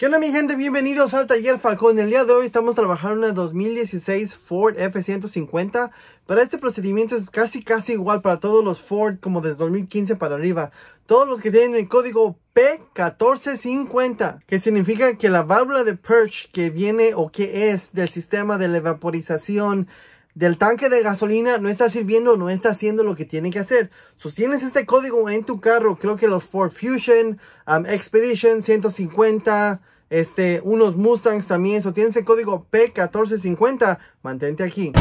¿Qué onda mi gente? Bienvenidos al Taller Falcón. El día de hoy estamos trabajando en una 2016 Ford F-150. Pero este procedimiento es casi casi igual para todos los Ford como desde 2015 para arriba. Todos los que tienen el código P1450, que significa que la válvula de Perch que viene o que es del sistema de la vaporización del tanque de gasolina no está sirviendo, no está haciendo lo que tiene que hacer. Si tienes este código en tu carro, creo que los Ford Fusion, um, Expedition 150, este, unos Mustangs también, so tienes el código P1450, mantente aquí.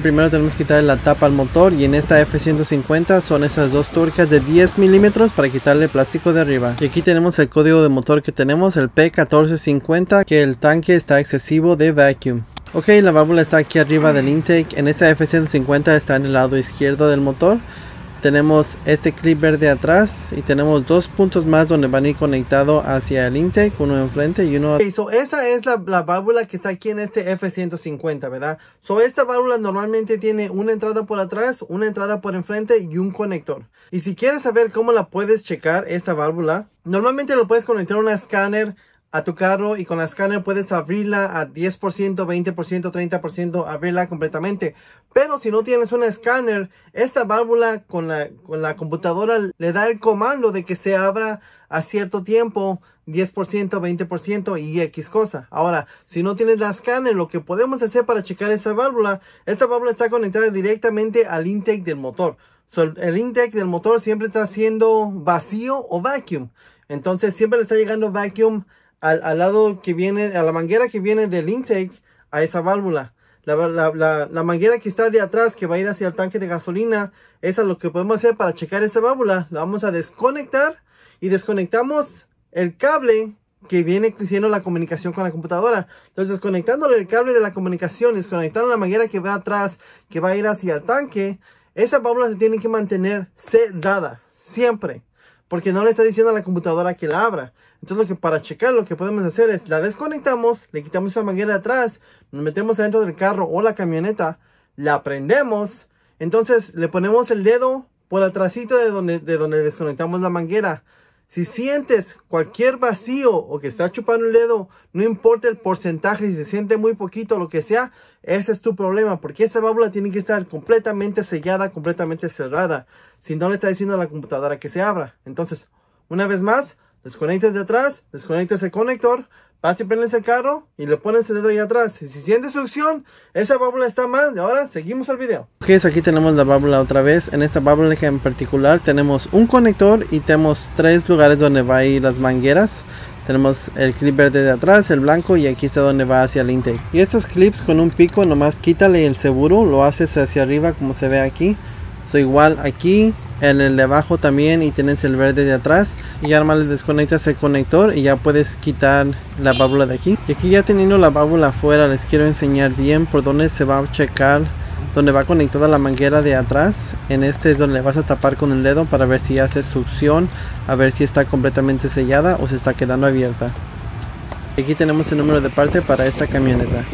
Primero tenemos que quitarle la tapa al motor y en esta F150 son esas dos tuercas de 10 milímetros para quitarle el plástico de arriba. Y aquí tenemos el código de motor que tenemos, el P1450, que el tanque está excesivo de vacuum. Ok, la válvula está aquí arriba del intake, en esta F150 está en el lado izquierdo del motor tenemos este clip verde atrás y tenemos dos puntos más donde van a ir conectados hacia el intake, uno enfrente y uno... Okay, so esa es la, la, válvula que está aquí en este F150, ¿verdad? So esta válvula normalmente tiene una entrada por atrás, una entrada por enfrente y un conector. Y si quieres saber cómo la puedes checar esta válvula, normalmente lo puedes conectar a un escáner a tu carro y con la escáner puedes abrirla a 10%, 20%, 30%, abrirla completamente. Pero si no tienes un escáner, esta válvula con la, con la computadora le da el comando de que se abra a cierto tiempo, 10%, 20% y X cosa. Ahora, si no tienes la escáner, lo que podemos hacer para checar esta válvula, esta válvula está conectada directamente al intake del motor. el intake del motor siempre está siendo vacío o vacuum. Entonces siempre le está llegando vacuum al, lado que viene, a la manguera que viene del intake, a esa válvula. La, la, la, manguera que está de atrás, que va a ir hacia el tanque de gasolina, esa es lo que podemos hacer para checar esa válvula. La vamos a desconectar y desconectamos el cable que viene haciendo la comunicación con la computadora. Entonces, conectándole el cable de la comunicación, desconectando la manguera que va atrás, que va a ir hacia el tanque, esa válvula se tiene que mantener sedada, siempre porque no le está diciendo a la computadora que la abra. Entonces lo que para checar lo que podemos hacer es la desconectamos, le quitamos esa manguera de atrás, nos metemos adentro del carro o la camioneta, la prendemos, entonces le ponemos el dedo por atrásito de donde, de donde desconectamos la manguera. Si sientes cualquier vacío o que está chupando el dedo, no importa el porcentaje, si se siente muy poquito o lo que sea, ese es tu problema, porque esa válvula tiene que estar completamente sellada, completamente cerrada. Si no le está diciendo a la computadora que se abra. Entonces, una vez más, desconectas de atrás, desconectas el conector, vas y prendes el carro y le pones el dedo ahí atrás. Y si sientes succión, esa válvula está mal. Y ahora seguimos al video. Ok, aquí tenemos la válvula otra vez. En esta válvula en particular tenemos un conector y tenemos tres lugares donde va a ir las mangueras. Tenemos el clip verde de atrás, el blanco y aquí está donde va hacia el intake. Y estos clips con un pico nomás quítale el seguro, lo haces hacia arriba como se ve aquí. So igual aquí en el de abajo también y tienes el verde de atrás y ya le desconectas el conector y ya puedes quitar la válvula de aquí. Y aquí ya teniendo la válvula afuera les quiero enseñar bien por dónde se va a checar donde va conectada la manguera de atrás. En este es donde vas a tapar con el dedo para ver si hace succión a ver si está completamente sellada o se está quedando abierta. Aquí tenemos el número de parte para esta camioneta.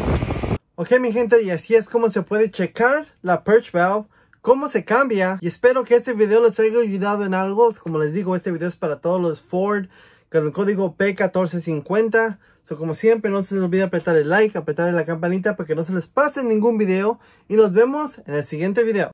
Ok mi gente y así es como se puede checar la perch valve cómo se cambia. Y espero que este video les haya ayudado en algo. Como les digo, este video es para todos los Ford con el código P1450. So, como siempre, no se les olvide apretar el like, apretar la campanita para que no se les pase ningún video. Y nos vemos en el siguiente video.